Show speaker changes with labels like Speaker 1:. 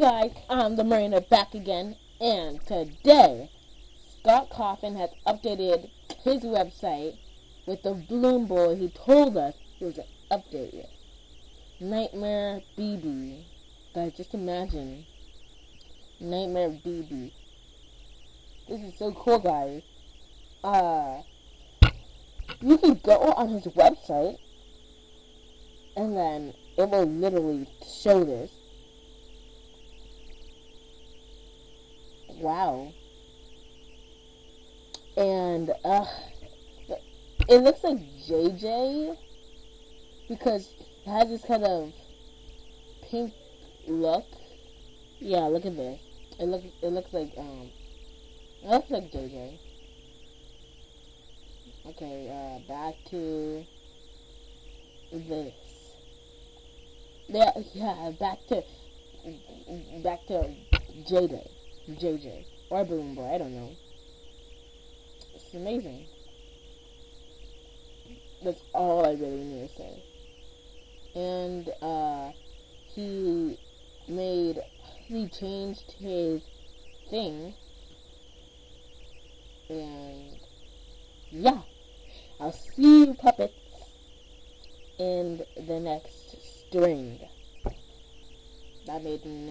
Speaker 1: Guys, I'm the Marina back again, and today Scott Cawthon has updated his website with the Balloon Boy he told us he was going to update it. Nightmare BB. Guys, just imagine. Nightmare BB. This is so cool, guys. Uh, you can go on his website, and then it will literally show this. Wow. And, uh, it looks like JJ because it has this kind of pink look. Yeah, look at this. It looks, it looks like, um, it looks like JJ. Okay, uh, back to this. Yeah, yeah, back to, back to JJ. JJ. Or Balloon Boy, I don't know. It's amazing. That's all I really need to say. And, uh, he made, he changed his thing. And, yeah. I'll see you, puppets, in the next string. That made me